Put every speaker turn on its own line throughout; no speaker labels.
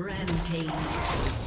Rampage.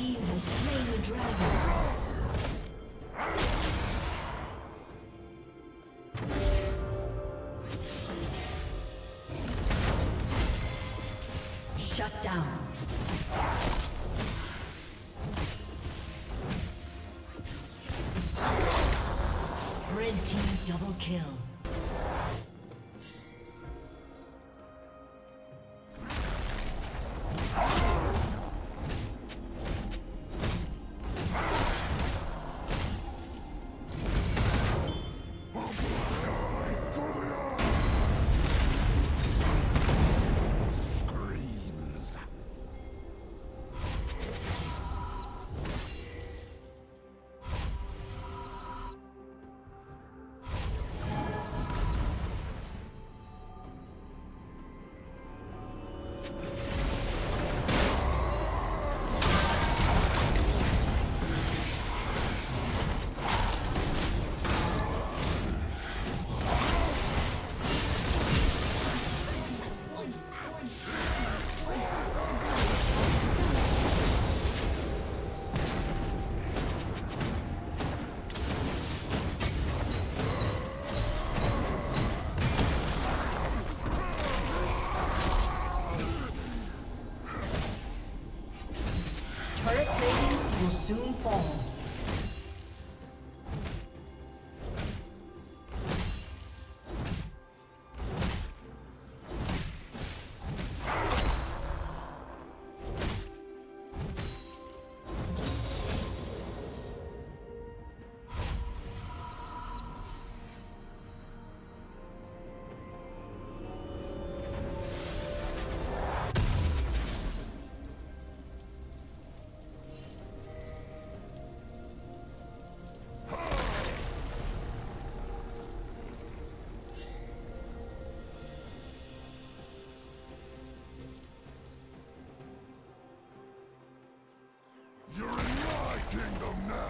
Team has slain the dragon. Shut four. Red team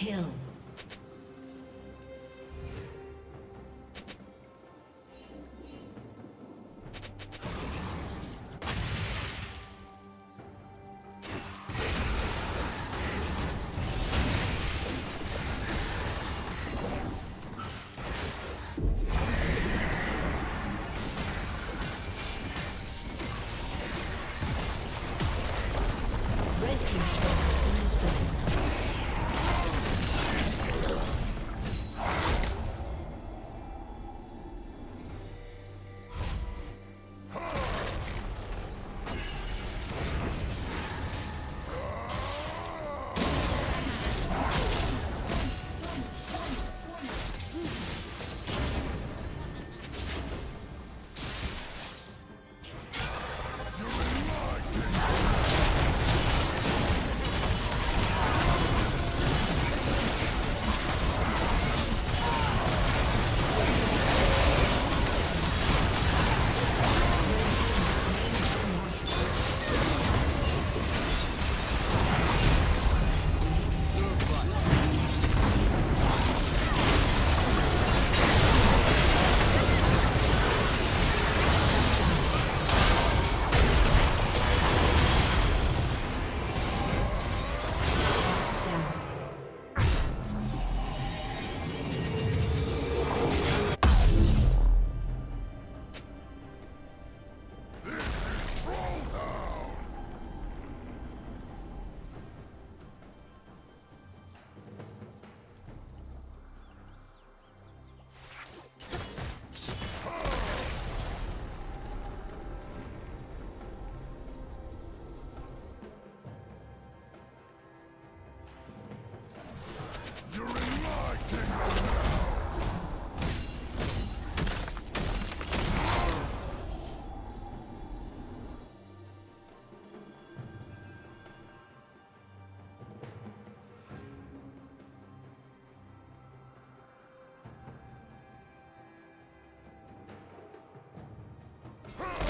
Kill. Huh.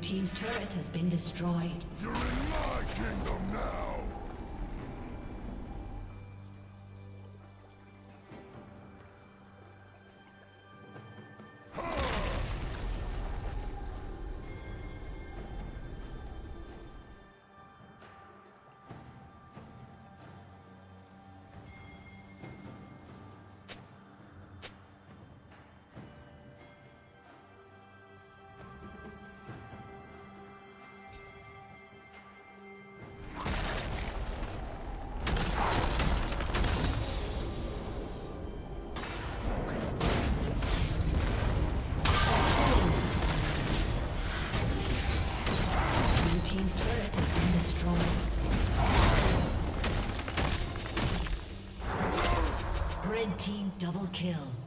Blue Team's turret has been destroyed.
You're in my kingdom
double kill.